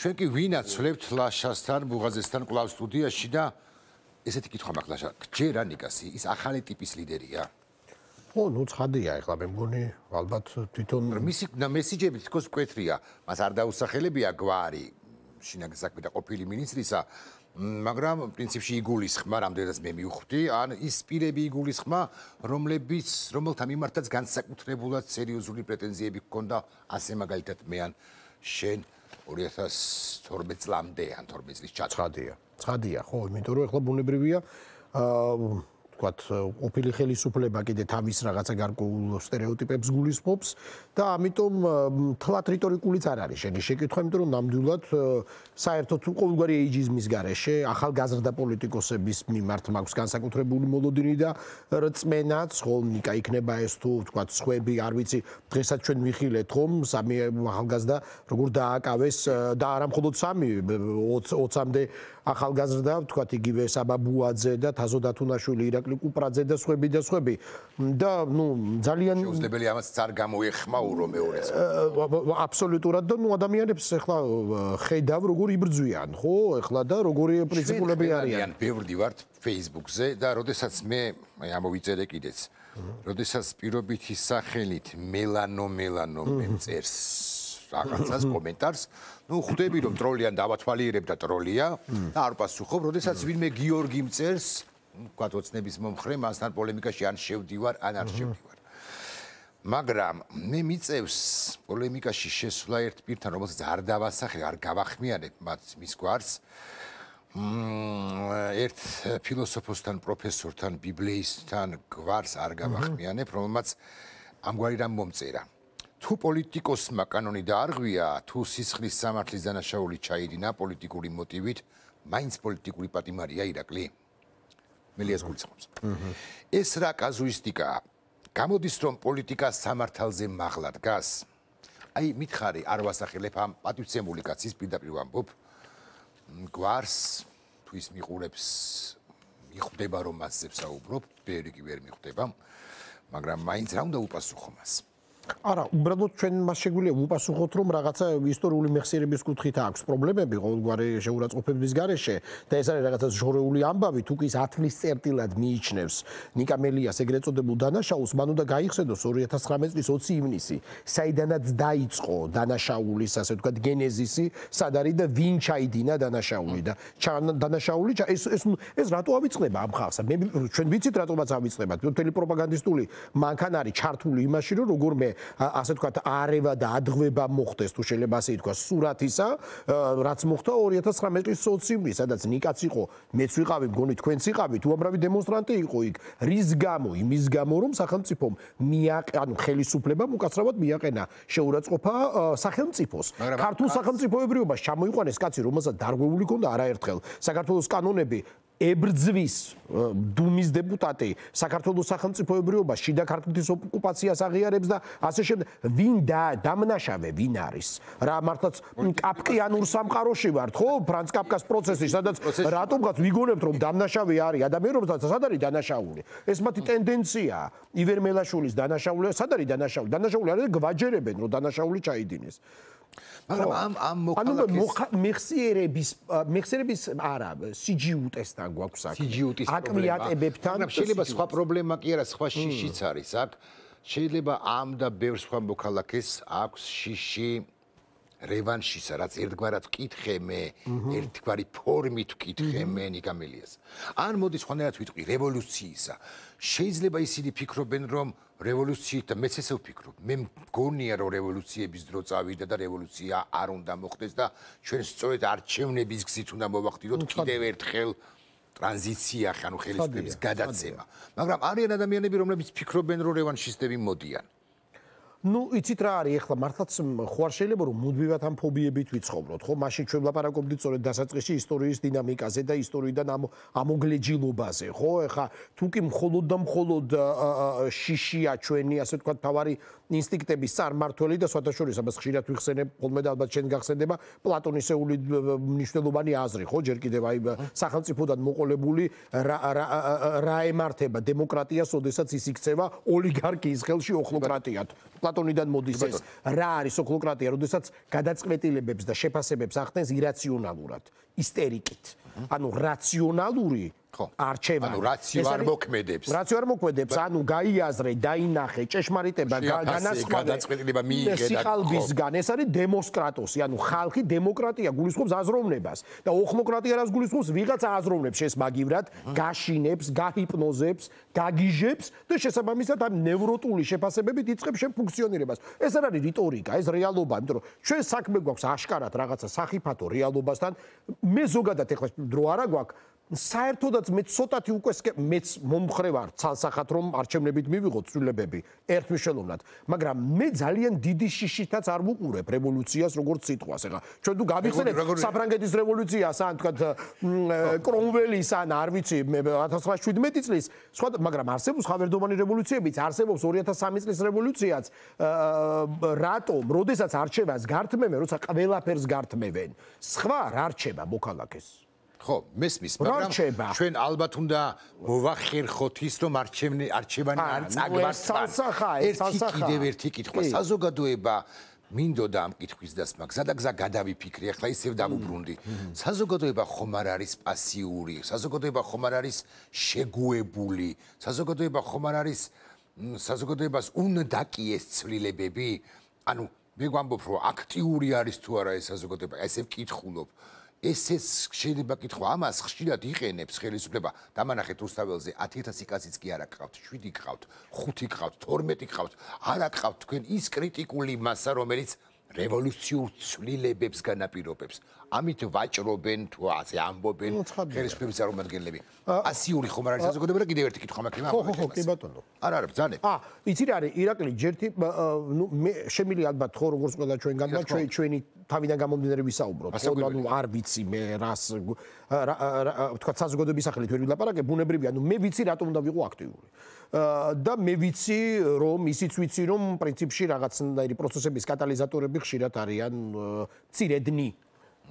ჩვენ კი ვინაცვლებთ ლაშასთან, ბუღაზესთან კლავ სტუდიაში და ესეთი კითხვა მაქვს ლაშა, ჯერა ნიკასი ის ახალი ტიპის ლიდერია? ხო, ნუ ცხადია, ეხლა მე მგონი ალბათ თვითონ მისი მესიჯები თქოს მკვეთრია, მას არ დაუსახელებია გვარი შინაგან საქმეთა ყოფილი მინისტრისა, მაგრამ პრინციპში იგულისხმა, რამდენადაც მე მივხვდი, ან ის პირები იგულისხმა, რომლებიც რომელთა მიმართაც განსაკუთრებულად სერიოზული პრეტენზიები ჰქონდა, ასე მაგალითად მე ან შენ 2012 წლამდე ან 12 წლის ჩათვლით. ცხადია. ცხადია, ხო, იმიტომ რომ ახლა ბუნებრივია აა ვთქვათ, ყოფილი ხელისუფლება კიდე თავის რაღაცა გარკვეულ стереოტიპებს გულისხმობს და ამიტომ თლათ რიტორიკულიც არ არის შენი შეკითხვა, იმიტომ რომ ნამდვილად საერთოდ ყოველგვარი ეიჯიზმის გარეშე ახალგაზრდა პოლიტიკოსების მიმართ მაქვს განსაკუთრებული მოლოდინი და რწმენაც, ხო, ნიკა იქნება ეს თუ ვთქვათ, სხვები, არ ვიცი, დღესაც ჩვენ მიხილეთ ხომ სამი ახალგაზრდა როგორ დააკავეს და არა მხოლოდ სამი 20-მდე ახალგაზრდა, ვთქვათ, იგივე საბაბუაძე და თაზო დათუნაშვილი, ირაკლი კუპრაძე და სხვები და სხვები. და ნუ ძალიან შეუძლებელი ამას არ გამოეხმაურო მეორეც. აბსოლუტურად და ნუ ადამიანებს ახლა ხედავ როგორ იბრძვიან, ხო? ახლა და როგორი პრინციპულები არიან. ბევრი ვართ Facebook-ზე და როდესაც მე აი ამოვიწერე კიდეც. როდესაც პირობითი სახელით მელანო მელანო მე წერს რაღაცას კომენტარს ну ხვდები რომ ტროლიან დავათვალიერებ და ტროლია და არ პასუხობ როდესაც ვინმე გიორგი მწერს ვთქვათ ოცნების მომხრე მასთან პოლემიკაში ან შევდივარ ან არ შევდივარ მაგრამ მე მიწევს პოლემიკაში შესვლა ერთ პირთან რომელსაც არ დავასახე არ გავახმიანებ მათ მის გვარს ერთ ფილოსოფოსთან პროფესორთან ბიბლიისთან გვარს არ გავახმიანებ რომელმაც ამგვარი რამ მომწერა თუ პოლიტიკოსმა კანონი დაარღვია, თუ სისხლის სამართლის დანაშაული ჩაიდინა პოლიტიკური მოტივით, მაინც პოლიტიკური პატიმარია ირაკლი. მელიას გულწრფობს. ეს რა კაზუისტიკაა? გამოდის რომ პოლიტიკა სამართალზე მაღლა დგას? აი, მითხარი, არ ვასახელებ ამ პატივცემული კაცის პირდაპირ ვამბობ. გვარს თუ ის მიყურებს, მიხვდება რომ მასზე საუბრობ, ბევრი კი ვერ მიხვდება. მაგრამ მაინც რა უნდა უპასუხო მას? არა, უბრალოდ ჩვენ მას შეგვიძლია უპასუხოთ, რომ რაღაცა ისტორიული მეხსიერების კუთხით აქვს პრობლემები ყოველგვარი შეურაცხყოფების გარეშე და ეს არის რაღაცა ჟორეული ამბავი, თუ ის ათვლის წერტილად მიიჩნევს ნიკა მელიას ეგრეთ წოდებულ დანაშაულს, მან უნდა გაიხსენოს 2019 წლის 20 ივნისი, საიდანაც დაიწყო დანაშაულის, ასე ვთქვათ, გენეზისი, სად არის და ვინ ჩაიდინა დანაშაული და დანაშაული ეს ეს ეს რატო ავიწყდება ამ ხალხს? მე ჩვენ ვიცით რატომაც ავიწყდება. მთელი პროპაგანდისტული მანქანა არის ჩართული იმაში, რომ როგორმე ასე თქვა არევა და ადღვება მოხდეს. თუ შეიძლება ასე ითქვა სურათისა რაც მოხდა 2019 წლის სოციუმში სადაც ნიკაც იყო მეც ვიყავი მგონი თქვენც იყავით უამრავი დემონსტრანტი იყო იქ. რის გამო იმის გამო რომ სახელმწიფომ მიაყენო ხელისუფლებამ უკაცრავად მიაყენა შეურაცხყოფა სახელმწიფოს. ქართულ სახელმწიფოებრიობას ჩამოიყვანეს კაცი რომელსაც დარღვეული ჰქონდა არაერთხელ. საქართველოს კანონები ებრძვის დუმის დეპუტატი საქართველოს სახელმწიფოებრიობა შიდა ქართლის ოკუპაციას აღიარებს და ასე შემდეგ. ვინ და დამნაშავე ვინ არის? რა მართლაც კაპკიანურ სამყაროში ვართ ხო? ფრანც კაპკას პროცესი სადაც რატომღაც ვიგონებთ რომ დამნაშავე არის ადამიანი რომელსაც სად არის დანაშაული? ეს მათი ტენდენციაა ივერმელაშვილის დანაშაული სად არის დანაშაული? დანაშაული არის გვაჯერებენ რომ დანაშაული ჩაიდინეს მაგრამ ამ ამ მოხალხის ანუ მეხსიერების მეხსიერების არა სიჯიუტესთან გვაქვს აქ. სიჯიუტის აკლიატებებთან მაგრამ შეიძლება სხვა პრობლემა კი არა სხვა შიშიც არის აქ შეიძლება ამ და ბევრ სხვა მოქალაქეს აქვს შიში რევანშისა, რაც ერთგვარად ვკითხე მე, ერთგვარი ფორმით ვკითხე მე ნიკამელიას. ან მოდი სხვანაირად ვიტყვი რევოლუციისა. შეიძლება ისინი ფიქრობენ, რომ რევოლუციით და მეც ესე ვფიქრობ. მე მგონია, რომ რევოლუციების დრო წავიდა და რევოლუცია არ უნდა მოხდეს და ჩვენ სწორედ არჩევნების გზით უნდა მოვახდინოთ კიდევ ერთხელ ტრანზიცია, ანუ ხელისუფლების გადაცემა. მაგრამ არიან ადამიანები, რომლებიც ფიქრობენ, რომ რევანშისტები მოდიან. Ну იცით რა არის ახლა მართლაც ხო არ შეიძლება რომ მუდმივად ამ ფობიებით ვიცხოვროთ ხო მაშინ ჩვენ ვლაპარაკობდით სწორედ დასაწყისში ისტორიის დინამიკაზე და ისტორიიდან ამ ამოგლეჯილობაზე ხო ახლა თუ კი მხოლოდ და მხოლოდ შიშია ჩვენი ასე ვთქვათ თავარი ინსტინქტების წარმართველი და სხვადასხვა ამას ხშირად ვიხსენებ ხოლმე და ალბათ შენ გახსენდება პლატონისეული მნიშვნელოვანი აზრი ხო ჯერ კიდევ აი სახელმწიფოდან მოყოლებული რა რა ემართება დემოკრატიას ოდესაც ის იქცევა ოლიგარქიის ხელში ოქლოკრატიად პლატონიდან მოდის ეს. რა არის ოქლოკრატია როდესაც გადაწყვეტილებებს და შეფასებებს ახდენს ირაციონალურად ისტერიკით. ანუ რაციონალური ხო. არჩევა. ანუ რაციო არ მოქმედებს. რაციო არ მოქმედებს, ანუ გაიაზრე, დაინახე, ჭეშმარიტება, განასხვავე, გადაწყვეტილება მიიღე და სიხალბისგან, ეს არის დემოკრატოსი, ანუ ხალხი დემოკრატია გულისხმობს აზროვნებას და ოხმოკრატია რას გულისხმობს? ვიღაცა აზროვნებს შეს მაგივრად, გაშინებს, გაჰიპნოზებს, გაგიჟებს და შესაბამისად ამ ნევროტული შეფასებებით იწყებს შენ ფუნქციონირებას. ეს არ არის რიტორიკა, ეს რეალობა, იმიტომ რომ ჩვენ საქმე გვაქვს აშკარად რაღაცა სახიფათო რეალობასთან. მე ზოგადად ეხლა დრო არა გვაქვს საერთოდაც მე ცოტათი უკვე მეც მომხრე ვარ ცალსახად რომ არჩევნებით მივიღოთ ცვლილებები ერთმიშელოვნად მაგრამ მე ძალიან დიდი შიშითაც არ ვუყურებ რევოლუციას როგორც სიტყვას. ეხლა ჩვენ თუ გავიხსენებთ საფრანგეთის რევოლუციას ან თქვა კრომველის ან არ ვიცი 1917 წლის სხვა მაგრამ არსებობს ხავერდოვანი რევოლუციებიც არსებობს 2003 წლის რევოლუციაც. რატომ? როდესაც არჩევას გართმევენ როცა ყველაფერს გართმევენ სხვა რა რჩება მოქალაქეს ხო, მესმის, მაგრამ ჩვენ ალბათ უნდა მოვახერხოთ ის, რომ არჩევანი არჩევანი არ წაგვარცხა. ერთი კიდევ ერთი კითხვა, საზოგადოება მინდოდა ამ კითხვის დასმა, გზა და გზა გადავიფიქრე, ახლა ისევ დავუბრუნდი. საზოგადოება ხომ არ არის პასიური, საზოგადოება ხომ არ არის შეგუებული, საზოგადოება ხომ არ არის საზოგადოებას უნდა კი ეს ცვლილებები? ანუ მე გვამბობ, რომ აქტიური არის თუ არა ეს საზოგადოება, ესე ვკითხულობ. ესეც შეიძლება კითხვა ამას ხშირად იყენებს ხელისუფლება. დამანახეთ რუსთაველზე 10000 კაციც კი არა გყავთ 7 გყავთ 5 გყავთ 12 გყავთ არა გყავთ თქვენ ის კრიტიკული მასა რომელიც რევოლუციურ ცვლილებებს განაპირობებს. ამით ვაჭრობენ თუ ასე ამბობენ ხელისუფლების წარმომადგენლები. ასიური ხომ არ არის საზოგადოება და კიდევ ერთი კითხვა მაქვს ხო ხო ხო კი ბატონო. არ არის ბძანე ა იცი რა არის ირაკლი ჯერთი ნუ მე შემილი ალბათ ხო როგორც ყველა ჩვენგან და ჩვენ ჩვენი თავიდან გამომდინარე ვისაუბროთ ხო ანუ არ ვიცი მე რას თქვა საზოგადოების სახელით ვერ ვილაპარაკე ბუნებრივია ნუ მე ვიცი რატომ უნდა ვიყო აქტიური და მე ვიცი რომ ისიც ვიცი რომ პრინციპში რაღაცნაირი პროცესების კატალიზატორები ხშირად არიან ცირედნი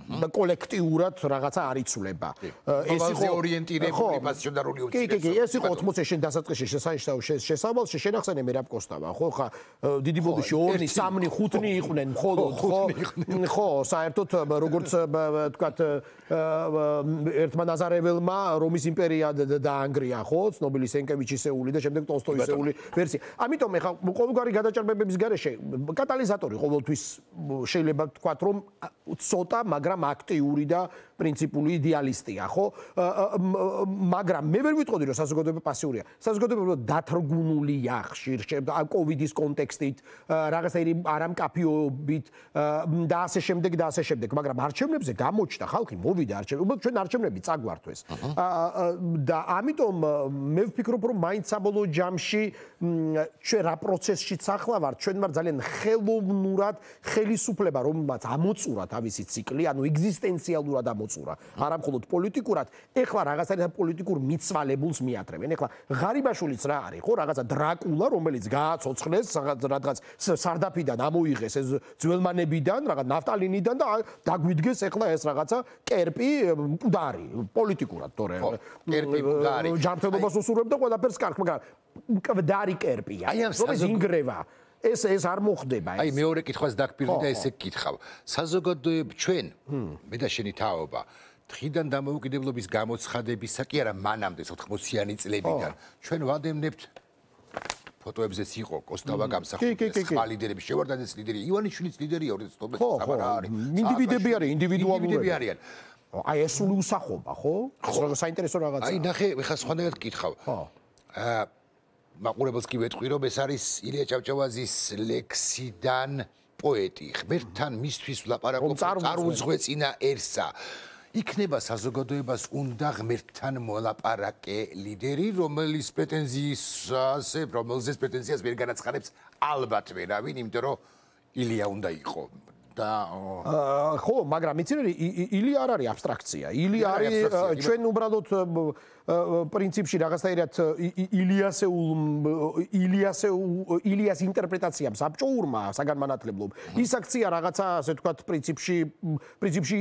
კოლექტიურად რაღაცა არ იცვლება. ეს იყო ორიენტირებული პასიონარული უცნაური. კი, კი, კი, ეს იყო 80-ე შენ დასაწყისში შესანიშნავ შესავალში შენახსენე მე რა პოსტავა, ხო ხა დიდი ბოდიში 2, 3, 5 იყვნენ მხოლოდ, ხო? ხო, საერთოდ როგორც თქვათ ერთმა ნაზარებელმა რომის იმპერია დაანგრია, ხო? ცნობილი სენკევიჩისეული და შემდეგ ტოლსტოისეული ვერსია. ამიტომ ეხა ყოველგვარი გადაჭარბებების გარეშე კატალიზატორი ყოველთვის შეიძლება თქვათ რომ ცოტა, მაგრამ მაგრამ აქტიური და პრინციპული იდეალისტია, ხო? მაგრამ მე ვერ ვიტყოდი, რომ საზოგადოება პასიურია. საზოგადოება დათრგუნულია ხშირ ამ კოვიდის კონტექსტით, რაღაცაირი არამკაფიობით და ასე შემდეგ და ასე შემდეგ, მაგრამ არჩევნებზე გამოჩნდა ხალხი, მოვიდა არჩევნები, უბრალოდ ჩვენ არჩევნები წაგვართვეს. და ამიტომ მე ვფიქრობ, რომ მაინც საბოლოო ჯამში ჩვენ რა პროცესშიც ახლა ვართ, ჩვენ ვართ ძალიან ხელოვნურად ხელისუფლება, რომელმაც ამოწურა თავისი ციკლი, ანუ ეგზისტენციალურად ამოწურა მოწურა, არა მხოლოდ პოლიტიკურად, ეხლა რაღაცა პოლიტიკურ მიცვალებულს მიათრევენ. ეხლა ღარიბაშვილიც რა არის, ხო, რაღაცა დრაკულა, რომელიც გააცოცხლეს რაღაც სარდაფიდან ამოიღეს ეს ძველმანებიდან, რაღაც ნაფტალინიდან და დაგვიდგეს ეხლა ეს რაღაცა კერპი მკვდარი პოლიტიკურად, თორე კერპი მკვდარი. ჯანმრთელობას უსურვებდა ყველაფერს კარგ, მაგრამ მკვდარი კერპია. ამ საზოგადოება ეს ეს არ მოხდება ეს. აი მეორე კითხვას დაგფირდი და ესე გკითხავ. საზოგადოება ჩვენ მე და შენი თაობა დღიდან დამოუკიდებლობის გამოცხადებისა კი არა მანამდე 80-იანი წლებიდან ჩვენ ვადევნებთ ფოტოებზეც იყო კოსტავა გამსახურდა სხვა ლიდერები შევარდაძის ლიდერი ივანიშვილის ლიდერია 2019 წელს რა არის. ინდივიდები არის ინდივიდუალურები არიან. აი ეს სული უსახობა ხო? ეს საინტერესო რაღაცაა. აი ნახე ეხა სხვანაირად კითხავ. ხო. აა მაყურებელს კი ვეთქვი რომ ეს არის ილია ჭავჭავაძის ლექსიდან პოეტი. ღმერთთან მისთვის ვლაპარაკობ წარუძღვეცინაერსა იქნება საზოგადოებას უნდა ღმერთთან მოლაპარაკე ლიდერი რომელიც პრეტენზიის ასე რომელზეც პრეტენზიას ვერ განაცხადებს ალბათ ვერავინ იმიტომ რომ ილია უნდა იყო აა, ხო, მაგრამ იცი რა ილი არ არის აბსტრაქცია. ილი არ არის ჩვენ უბრალოდ პრინციპში ი- ილიასეულ ილიასეულ ილიას ინტერპრეტაციამ საბჭოურმა საგანმანათლებლობ ის აქცია რაღაცა ასე ვთქვათ პრინციპში პრინციპში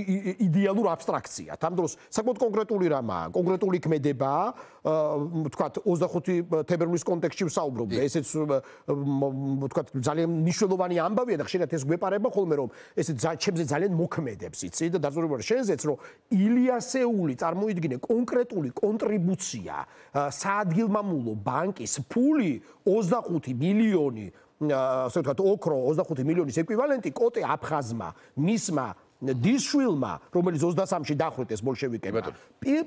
იდეალურ აბსტრაქციად. ამ დროს საკმაოდ კონკრეტული რამაა, კონკრეტული ქმედებაა, აა, ვთქვათ 25 თებერვლის კონტექსტში ვსაუბრობ და ესეც ვთქვათ ძალიან მნიშვნელოვანი ამბავია და ხშირად ეს გვეპარება ხოლმე რომ ძა- ჩემზე ძალიან მოქმედებს იცი და დაწურებულა შენზეც რომ ილიასეული წარმოიდგინე კონკრეტული კონტრიბუცია აა, საადგილმამულო ბანკის ფული 25 მილიონი ასე ვთქვათ ოქრო 25 მილიონის ეკვივალენტი კოტე აფხაზმა მისმა დისშვილმა რომელიც 23-ში დახვეწეს ბოლშევიკებმა პი-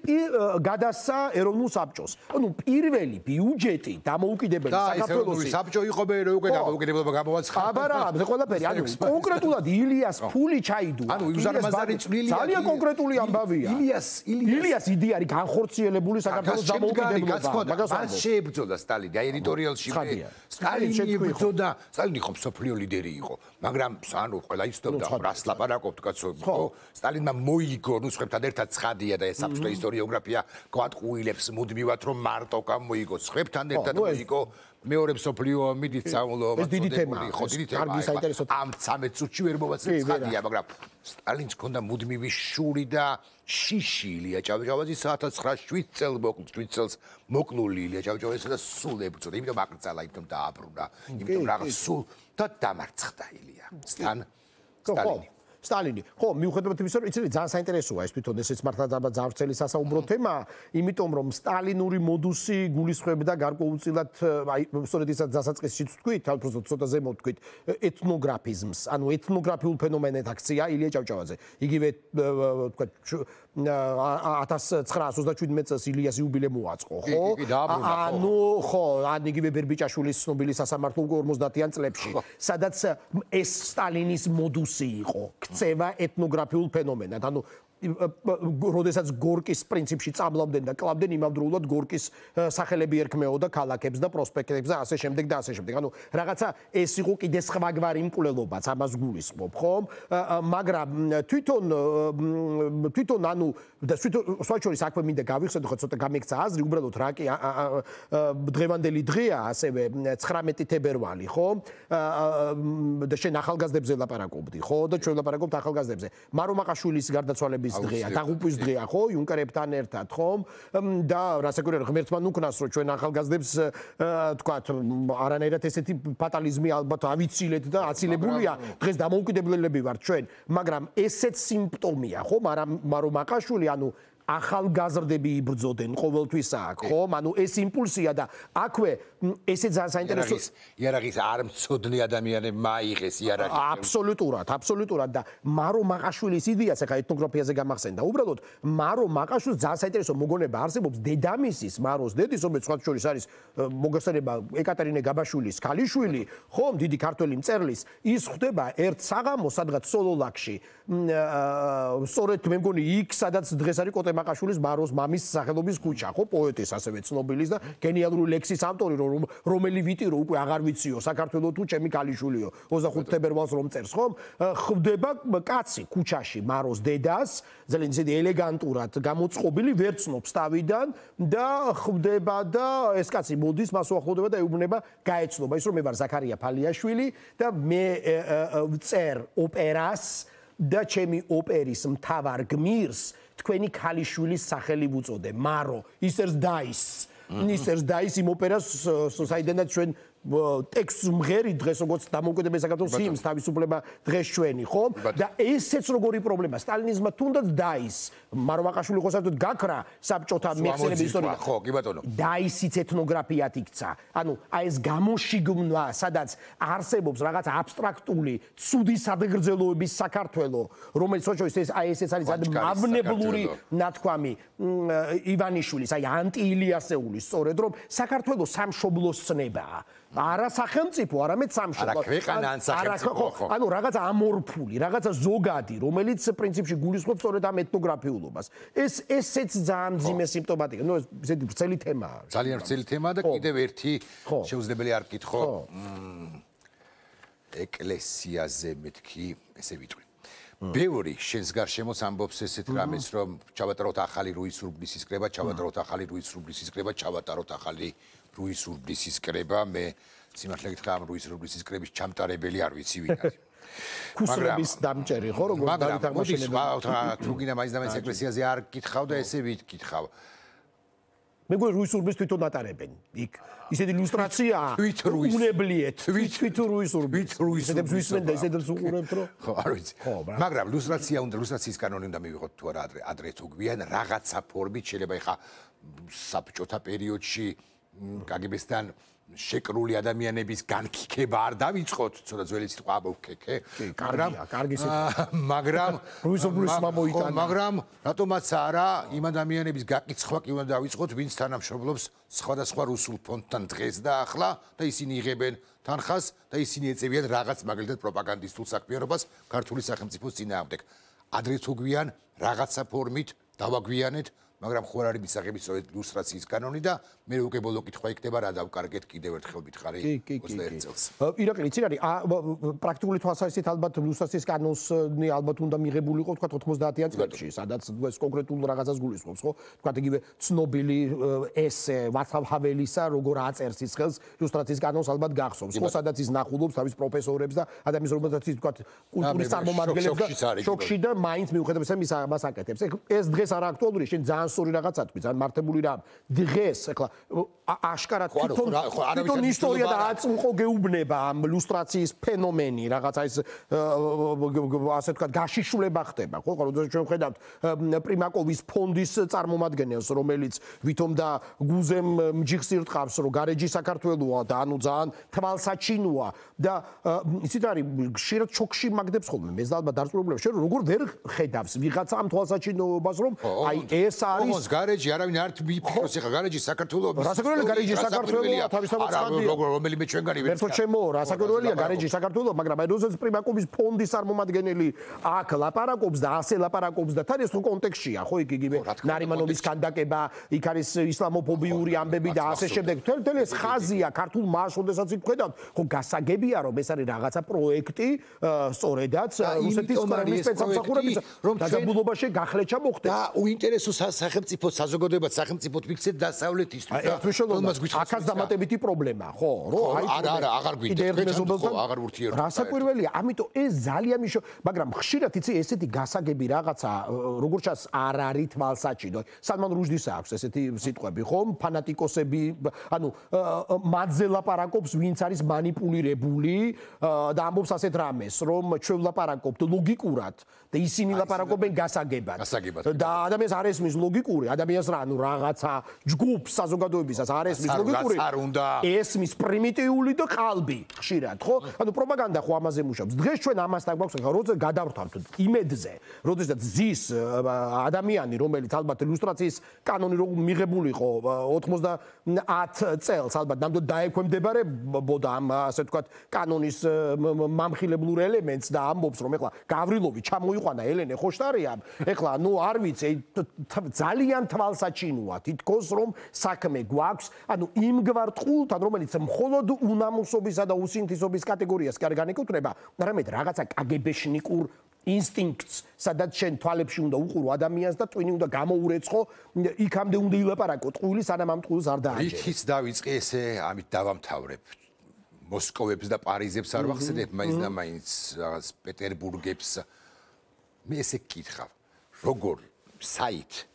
გადასცა ეროვნულ საბჭოს. ანუ პირველი ბიუჯეტი დამოუკიდებელი ეს საქართველოსი საბჭო იყო მე უკვე დამოუკიდებლობა გამოაცხადა. აბარა, זה ყველაფერი, ანუ კონკრეტულად ილიას ფული ჩაიდუა. ანუ უზარმაზარი წვლილია ძალიან კონკრეტული ამბავია. ილიას ილიას იდი არის განხორციელებული საქართველოს დამოუკიდებლობა. მაგას ვამბობ. შეებრძოდა სტალინი. აერიტორიალში ცხადია. სტალინი ებრძოდა სტალინი ხო მსოფლიო ლიდერი იყო. მაგრამ ანუ ყველა იცნობდა რას ლაპარაკობთ კაცო ხო. სტალინმა მოიგო ნუ სხვებთან ერთად ცხადია და ეს საბჭოთა ისტორიოგრაფია გვატყუილებს მუდმივად რომ მარტო გამოიგო სხვებთან ერთად მოიგო. მეორე მსოფლიო ომი დიდსაულო ეს დიდი თემაა, ხო დიდი თემაა საინტერესო ამ 13 წუთში ვერ მოვაცეთ ცხადია მაგრამ სტალინს ჰქონდა მუდმივი შური და შიში ილია ჭავჭავაძის 1907 წელს მოკლ 7 წელს მოკლული ილია ჭავჭავაძისა და სულ ებრძოდა იმიტომ აკრძალა იმიტომ დააბრუნა იმიტომ რაღაც სულ და დამარცხდა ილია. სთან სტალინი სტალინი. ხო, მიუხედავად იმისა, რომ იცი ძალიან საინტერესოა ეს თვითონ ესეც მართლა ძალიან ძარცელი სასაუბრო თემა, იმიტომ რომ სტალინური მოდუსი გულისხმობდა გარკვეულწილად აი სწორედ ისაც დასაწყისში თქვით, თავ უბრალოდ ცოტა ზემოთ თქვით, ეთნოგრაფიზმს, ანუ ეთნოგრაფიულ ფენომენად აქცია ილია ჭავჭავაძე. იგივე თქვა 1937 წელს ილიას იუბილე მოაწყო, ხო? ანუ ხო, ან იგივე ბერბიჭაშვილის ცნობილი სასამართლო უკვე 50-იან წლებში, სადაც ეს სტალინის მოდუსი იყო, ქცევა ეთნოგრაფიულ ფენომენად. ანუ როდესაც გორკის პრინციპში წამლავდნენ და კლავდნენ იმავდროულად გორკის სახელები ერქმეოდა ქალაქებს და პროსპექტებს და ასე შემდეგ და ასე შემდეგ. ანუ რაღაცა ეს იყო კიდე სხვაგვარი მკვლელობაც ამას გულისხმობ, ხო? მაგრამ თვითონ თვითონ ანუ და თვითონ სხვაჩორის აქვე მინდა გავიხსენო ხო ცოტა გამექცა აზრი უბრალოდ რა კი დღევანდელი დღეა ასევე 19 თებერვალი ხო და შენ ახალგაზრდებზე ლაპარაკობდი ხო და ჩვენ ლაპარაკობთ ახალგაზრდებზე მარო მაყაშვილის გარდაცვალების დღეა დაღუპვის დღეა ხო იუნკერებთან ერთად ხო და რასაკვირველია ღმერთმა უკნას რომ ჩვენ ახალგაზრდებს თქვათ არანაირად ესეთი ფატალიზმი ალბათ ავიცილეთ და აცილებულია დღეს დამოუკიდებლები ვართ ჩვენ მაგრამ ესეც სიმპტომია ხო მაგრამ მარო მაყაშვილი ანუ ახალგაზრდები იბრძოდნენ ყოველთვის აქ ხო ანუ ეს იმპულსია და აქვე ესე ძალიან საინტერესო იარაღის არ მწოდნე ადამიანებმა აიღეს იარაღი აბსოლუტურად, აბსოლუტურად და მარო მაყაშვილის იდეას ახლა ეთნოგრაფიაზე გამახსენდა. უბრალოდ მარო მაყაშვილს ძალიან საინტერესო მოგონება არსებობს დედამისის, მაროს დედის, რომელიც სხვა შორის არის მოგესწრება ეკატერინე გაბაშვილის ქალიშვილი, ხომ, დიდი ქართველი მწერლის, ის ხდება ერთ საღამოს სადღაც სოლოლაკში. სწორედ მე მგონი იქ, სადაც დღეს არის კოტე მაყაშვილის მაროს მამის სახელობის ქუჩა, ხო, პოეტის ასევე ცნობილის და გენიალური ლექსის ავტორი, რომ რომელი ვიტირო უკვე აღარ ვიციო, საქართველოს თუ ჩემი ქალიშვილიო, 25 თებერვალს რომ წერს, ხო? ხდება კაცი ქუჩაში მაროს დედას, ძალიან ისეთი ელეგანტურად გამოწყობილი, ვერ ცნობს თავიდან და ხდება და ეს კაცი მოდის, მას უახლოვდება და ეუბნება გაეცნობა ის რომ მე ვარ ზაქარია ფალიაშვილი და მე ვწერ ოპერას და ჩემი ოპერის მთავარ გმირს თქვენი ქალიშვილის სახელი ვუწოდე. მარო ისერს დაის ისერს დაის იმ ოპერას საიდანაც ჩვენ ტექსტს მღერი დღეს როგორც დამოუკიდებელ საქართველოს იმს თავისუფლება დღეს ჩვენი ხო? და ესეც როგორი პრობლემა? სტალინიზმმა თუნდაც დაის. მარვაყაშვილი ხო საერთოდ გაქრა საბჭოთა მეხსიერების ისტორია ხო კი ბატონო. დაისიც ეთნოგრაფიად იქცა. ანუ აი ეს გამოშიგმნა, სადაც არსებობს რაღაც აბსტრაქტული ცუდი სადღეგრძელოების საქართველო, რომელიც ოჩოის ეს აი ესეც არის ძალიან ვაჭკარის მავნებლური ნათქვამი ივანიშვილის, აი ანტიილიასეულის, სწორედ რომ საქართველოს სამშობლოს ცნებაა. არა სახელმწიფო, არამედ სამშობლო. არა ქვეყანა, ან სახელმწიფო, ხო, ანუ რაღაცა ამორფული, რაღაცა ზოგადი, რომელიც პრინციპში გულისხმობს სწორედ ამ ეთნოგრაფიულობას. ეს ესეც ძალიან ძიმე სიმპტომატიკა. ნუ ეს ესეთი ვრცელი თემაა. ძალიან ვრცელი თემაა და კიდევ ერთი შეუძლებელი არ გკითხო ხო. ეკლესიაზე მეთქი ესე ვიტყვი. ბევრი შენს გარშემოც ამბობს ესეთ რამეს რომ ჩავატაროთ ახალი რუის ურბნისის კრება, ჩავატაროთ ახალი რუის ურბნისის კრება, ჩავატაროთ ახალი რუის ურბნისის კრება, მე სიმართლე გითხრა ამ რუის ურბნისის კრების ჩამტარებელი არ ვიცი ვინ არის. ქუსლების დამჭერი ხო როგორ დავით აღმაშენებელი მაგრამ თუ გინდა მაინც და მაინც ეკლესიაზე არ გითხავ და ესე ვით გითხავ. მე გვი რუის ურბის თვითონ ატარებენ იქ. ისეთი ილუსტრაცია თვით რუის უნებლიეთ თვით თვით რუის ურბის თვით რუის ისედებს ვისმენ და ისედებს უყურებთ რომ ხო არ ვიცი. მაგრამ ილუსტრაცია უნდა ილუსტრაციის კანონი უნდა მივიღოთ თუ არა ადრე ადრე თუ გვიან რაღაცა ფორმით შეიძლება ეხა საბჭოთა პერიოდში კგბ-სთან შეკრული ადამიანების განკიქება არ დავიწყოთ, ცოტა ძველი სიტყვა აბოქეკე, მაგრამ კარგი სიტყვა. მაგრამ რუისობლის მომოიტანა. მაგრამ რატომაც არა იმ ადამიანების გაკიცხვა კი უნდა დავიწყოთ, ვინც თანამშრომლობს სხვადასხვა რუსულ ფონდთან დღეს და ახლა და ისინი იღებენ თანხას და ისინი ეწევიან რაღაც მაგალითად პროპაგანდისტულ საქმიანობას ქართული სახელმწიფოს წინააღმდეგ. ადრე თუ გვიან რაღაცა ფორმით დავაგვიანეთ მაგრამ ხო არ არის მისაღების სწორედ ილუსტრაციის კანონი და მე უკვე ბოლო კითხვა იქნება რა დავკარგეთ კიდევ ერთხელ მითხარი 21 წელს. ირაკლი იცი რა არის პრაქტიკული თვალსაზრისით ალბათ ილუსტრაციის კანონი ალბათ უნდა მიღებული იყო თქვა 90-იან წლებში სადაც ეს კონკრეტულ რაღაცას გულისხმობს ხო? თქვა იგივე ცნობილი ესე ვაცლავ ჰაველისა როგორ აწერს ის ხელს ილუსტრაციის კანონს ალბათ გახსოვს ხო? სადაც ის ნახულობს თავის პროფესორებს და ადამიანს რომელთაც ის თქვა კულტურის წარმომადგენლებს და შოქში და მაინც მიუხედავად ამისა მას აკეთებს. ეს დღეს არ აქტუალური შენ ძალიან სწორი რაღაცა თქვი, ძალიან მართებული რა. დღეს ახლა აშკარად თვითონ თვითონ ისტორია და აწმყო გეუბნება ამ ლუსტრაციის ფენომენი, რაღაცა ეს ასე თქვა გაშიშვლება ხდება, ხო? ხო, ჩვენ ვხედავთ პრიმაკოვის ფონდის წარმომადგენელს, რომელიც ვითომ და გუზემ მჯიხს ირტყავს, რომ გარეჯი საქართველოა და ანუ ძალიან თვალსაჩინოა და იცით არის ხშირად შოქში მაგდებს ხოლმე. მე ზალბა დარწმუნებული შენ როგორ ვერ ხედავს ვიღაცა ამ თვალსაჩინოობას, რომ აი ეს არის ოღონდ გარეჯი არავინ არ თვითონ ეხა გარეჯი საქართველოს რასაკვირველია გარეჯი საქართველოს თავისთავად ხანია არა რომელიმე ჩვენგანი ვერ თქო ჩემო რასაკვირველია გარეჯი საქართველოს მაგრამ აი როზეს პრიმაკობის ფონდის წარმომადგენელი აქ ლაპარაკობს და ასე ლაპარაკობს და თან ეს თუ კონტექსტშია ხო იქ იგივე ნარიმანოვის კანდაკება იქ არის ისლამოფობიური ამბები და ასე შემდეგ. თელ ეს ხაზია ქართულ მას ოდესაც იქ ხედავთ ხო გასაგებია რომ ეს არის რაღაცა პროექტი სწორედაც რუსეთის კრემლის სპეცსამსახურების რომ დაგაბულობაში გახლეჩა მოხდეს. და უინტერესო სახელმწიფო საზოგადოება სახელმწიფოდ ვიქცეთ დასავლეთისთვის. ერთმნიშვნელოვნად აქაც დამატებითი პრობლემაა, ხო? რომ აი არა არა აღარ გვიტყვით, აღარ ვურთიერთ. რასაკვირველია, ამიტომ ეს ძალიან მიშო, მაგრამ ხშირად იცი ესეთი გასაგები რაღაცა როგორც ჩანს არ არის თვალსაჩინო. სალმან რუჟდის აქვს ესეთი სიტყვები, ხომ? ფანატიკოსები, ანუ მათზე ლაპარაკობს, ვინც არის манипулирებული და ამბობს ასეთ რამეს, რომ ჩვენ ლაპარაკობთ ლოგიკურად და ისინი ლაპარაკობენ გასაგებად. და ადამიანს არ ესმის ლოგი ლოგიკური ადამიანს რა ანუ რაღაცა ჯგუფ საზოგადოებისას არ ესმის ლოგიკური არ უნდა. ესმის პრიმიტიული და ყალბი ხშირად ხო? ანუ პროპაგანდა ხო ამაზე მუშაობს. დღეს ჩვენ ამასთან გვაქვს ხა როცა გადავრთავთ იმედზე როდესაც ზის ადამიანი რომელიც ალბათ ილუსტრაციის კანონი რო მიღებული იყო 90 წელს ალბათ ნამდვილად დაექვემდებარებოდა ამ ასე ვთქვათ კანონის მამხილებლურ ელემენტს და ამბობს რომ ეხლა გავრილოვი ჩამოიყვანა ელენე ხოშტარიამ. ეხლა ნუ არ ვიცი ძალიან თვალსაჩინოა. თითქოს რომ საქმე გვაქვს ანუ იმგვარ ტყულთან რომელიც მხოლოდ უნამუსობისა და უსინთისობის კატეგორიას კი არ განეკუთვნება არამედ რაღაცა კგბ-შნიკურ ინსტინქტს სადაც შენ თვალებში უნდა უყურო ადამიანს და ტვინი უნდა გამოურეცხო იქამდე უნდა ილაპარაკო. ტყუილი სანამ ამ ტყულს არ დააჯერე რითიც დავიწყე ესე ამით დავამთავრებ. მოსკოვებს და პარიზებს არ ვახსენებ მაინც და მაინც რაღაც პეტერბურგებს. მე ესე გკითხავ როგორ საით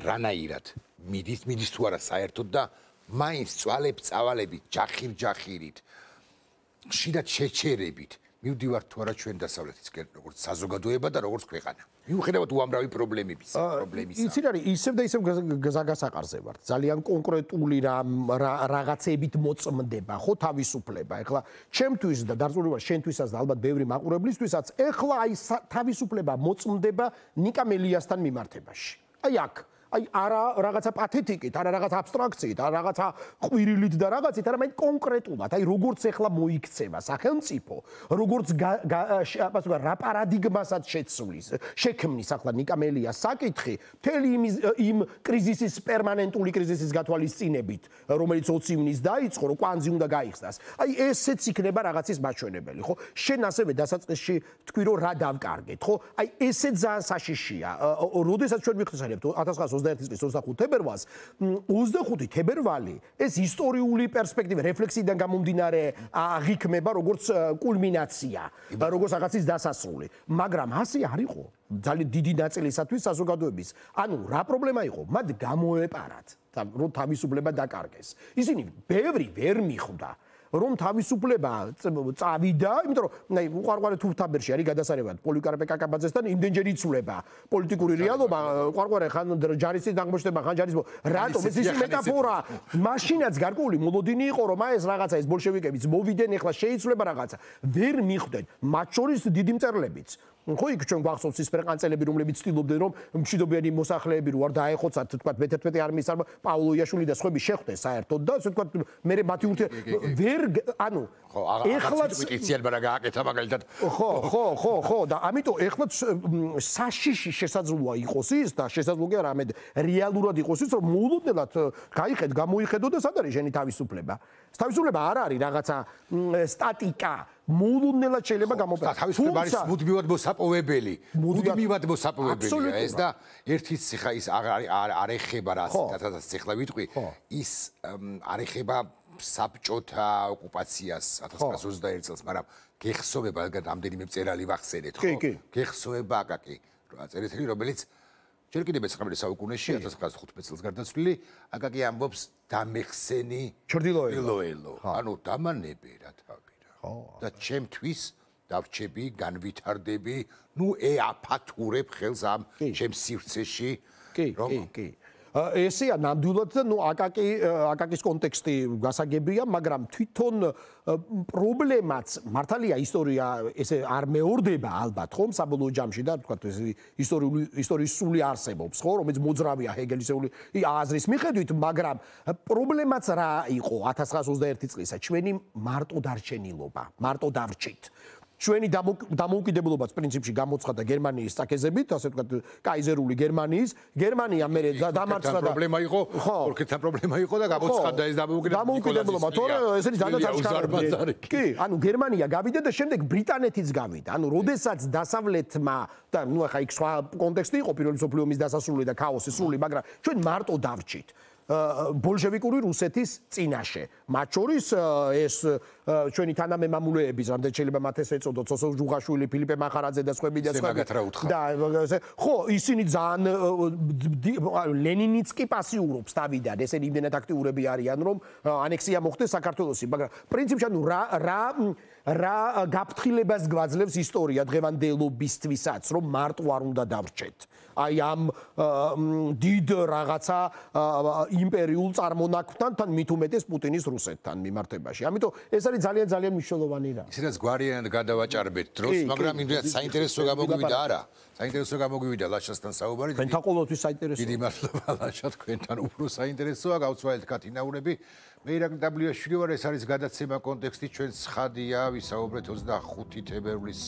რანაირად მიდის მიდის თუ არა საერთოდ და მაინც წვალებ წავალები ჯახირ ჯახირით შიდა ჩეჩერებით მივდივართ თუ არა ჩვენ დასავლეთისკენ როგორც საზოგადოება და როგორც ქვეყანა. მიუხედავად უამრავი პრობლემების პრობლემისა. იცი რა ისევ და ისევ გაზაგასაყარზე ვართ ძალიან კონკრეტული რა რაღაცებით მოწმდება ხო თავისუფლება. ეხლა ჩემთვის და დარწმუნებული ვარ შენთვისაც და ალბათ ბევრი მაყურებლისთვისაც ეხლა აი თავისუფლება მოწმდება ნიკა მელიასთან მიმართებაში. აი აქ აი არა რაღაცა პათეტიკით, არა რაღაცა აბსტრაქციით, არა რაღაცა ყვირილით და რაღაცით, არამედ კონკრეტულად, აი როგორც ეხლა მოიქცევა სახელმწიფო, როგორც ვთქვა, რა პარადიგმასაც შეცვლის, შექმნის ახლა ნიკამელია საკითხი, მთელი იმ იმ კრიზისის პერმანენტული კრიზისის გათვალისწინებით, რომელიც 20 ივნის დაიწყო, რო კვანძი უნდა გაიხსნას. აი ესეც იქნება რაღაცის მაჩვენებელი, ხო? შენ ასევე დასაწყისში თქვი რომ რა დავკარგეთ, ხო? აი ესე ძალიან საშიშია. როდესაც ჩვენ მიხსენებთ 1921 წლის 25 თებერვალს, 25 თებერვალი ეს ისტორიული პერსპექტივა, რეფლექსიიდან გამომდინარე აღიქმება როგორც კულმინაცია, როგორც რაღაცის დასასრული. მაგრამ ასე არ იყო. ძალიან დიდი ნაწილისათვის საზოგადოების. ანუ რა პრობლემა იყო? მათ გამოეპარათ და რომ თავისუფლება დაკარგეს. ისინი ბევრი ვერ მიხვდა. რომ თავისუფლება წავიდა, იმიტომ რომ აი უყარყვარე თურთაბერში არის გადასარევად პოლიკარპე კაკაბაძესთან იმდენჯერ იცვლება. პოლიტიკური რეალობა, უყარყვარე ხან ჯარისის დაღმოჩნდება, ხან ჯარის რატომ ეს ის მეტაფორა. მაშინაც გარკვეული მოლოდინი იყო რომ აი ეს რაღაცა ეს ბოლშევიკებიც მოვიდნენ, ეხლა შეიცვლება რაღაცა. ვერ მიხვდეთ, მათ შორის დიდი მწერლებიც ხო იქ ჩვენ გვახსოვს ის ფრენკანწელები რომლებიც ცდილობდნენ რომ მშვიდობიანი მოსახლეები რო არ დაეხოცათ თქვა მე-11 არმიის არ პაულო იაშვილი და სხვები შეხვდნენ საერთოდ და ასე თქვა მე მათი ურთი ვერ ანუ ხო ახლა პეტიცია არა გააკეთა მაგალითად. ხო ხო ხო ხო და ამიტომ ეხლა საშიში შესაძლოა იყოს ის და შესაძლოა ამედ რეალურად იყოს ის რომ მოულოდნელად გაიხედ გამოიხედო და სად არის შენი თავისუფლება თავისუფლება არ არის რაღაცა სტატიკა. მოულოდნელად შეიძლება გამოფეროს. თავისუფლება არის მუდმივად მოსაპოვებელი. მუდმივად მოსაპოვებელია ეს და ერთის ხა ის არ არ ეხება რაც თათაც ციხლა ვიტყვი. ის არ ეხება საბჭოთა ოკუპაციას 1921 წელს, მაგრამ გეხსოვება რამდენიმე წერალი ვახსენეთ, ხო? გეხსოვება აკაკი, რა წერეთელი რომელიც ჯერ კიდევ მე-19 საუკუნეში 1915 წელს გარდაცვლილი, აკაკი ამბობს დამეხსენი ჩრდილოელო. ანუ დამანები რა თავი. ხო და ჩემთვის დავრჩები განვითარდები ნუ ე აფათურებ ხელს ამ ჩემ სივრცეში რომ კი კი ესეა ნამდვილად ნუ აკაკი აკაკის კონტექსტი გასაგებია მაგრამ თვითონ პრობლემაც მართალია ისტორია ესე არ მეორდება ალბათ ხომ? საბოლოო ჯამში და თქვა ეს ისტორიული ისტორიის სული არსებობს ხო? რომელიც მოძრავია ჰეგელისეული აზრის მიხედვით მაგრამ პრობლემაც რა იყო 1921 წლისა? ჩვენი მარტო დარჩენილობა მარტო დარჩით ჩვენი დამოუკიდებლობაც პრინციპში გამოცხადა გერმანიის საკეზებით, ასე ვთქვათ, კაიზერული გერმანიის. გერმანია მე დამარცხდა და პრობლემა იყო, თურქეთთან პრობლემა იყო და გამოცხადა ეს დამოუკიდებლობა. თორე ესენი დანაცარჩქარი. კი, ანუ გერმანია გავიდა და შემდეგ ბრიტანეთიც გავიდა. ანუ როდესაც დასავლეთმა და ნუ ახლა იქ სხვა კონტექსტი იყო პირველი მსოფლიო ომის დასასრული და ქაოსი სრული, მაგრამ ჩვენ მარტო დავრჩით. ბოლშევიკური რუსეთის წინაშე. მათ შორის ეს ჩვენი თანამემამულეების, რამდენ შეიძლება მათ ეს ეწოდოთ, სოსო ჯუღაშვილი, ფილიპე მახარაძე და სხვები და სხვები. და ხო, ისინი ძალიან ლენინიც კი პასიურობს დავიდან, ესენი იმდენად აქტიურები არიან, რომ ანექსია მოხდეს საქართველოსი, მაგრამ პრინციპში ანუ რა რა რა გაფრთხილებას გვაძლევს ისტორია დღევანდელობისთვისაც, რომ მარტო არ უნდა დავრჩეთ. აი ამ დიდ რაღაცა იმპერიულ წარმონაქმნთან თან მით უმეტეს პუტინის რუსეთთან მიმართებაში. ამიტომ ეს არის ძალიან ძალიან მნიშვნელოვანი რა. ისედაც გვარიანად გადავაჭარბეთ დროს, მაგრამ იმდენად საინტერესო გამოგვივიდა არა. საინტერესო გამოგვივიდა ლაშასთან საუბარი. თქვენთან ყოველთვის საინტერესოა. დიდი მადლობა ლაშა თქვენთან უფრო საინტერესოა გავცვალეთ კათინაურები. მე ირაკლი დაბლიაშვილი ვარ, ეს არის გადაცემა კონტექსტი ჩვენ ცხადია, ვისაუბრეთ 25 თებერვლის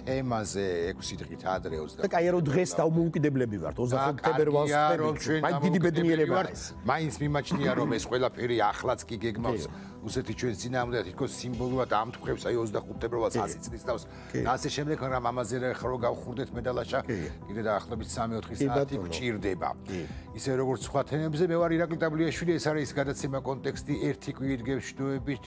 თემაზე 6 დღით ადრე 20 და კაი რომ დღეს დავმოუკიდებლები ვართ 25 თებერვალს მაინც დიდი ბედნიერება არის. მაინც მიმაჩნია რომ ეს ყველაფერი ახლაც კი გეგმავს. რუსეთი ჩვენ ძინამდე თქო სიმბოლურად ამთქვევს აი 25 თებერვალს 100 წლის თავს. და ასე შემდეგ რა რო გავხურდეთ მედალაშა? კიდე დაახლოებით 3-4 საათი გჭირდება ისე როგორც სხვა თემებზე მე ვარ ირაკლი დაბლიაშვილი ეს არის გადაცემა კონტექსტი ერთი კვირით გევშდოებით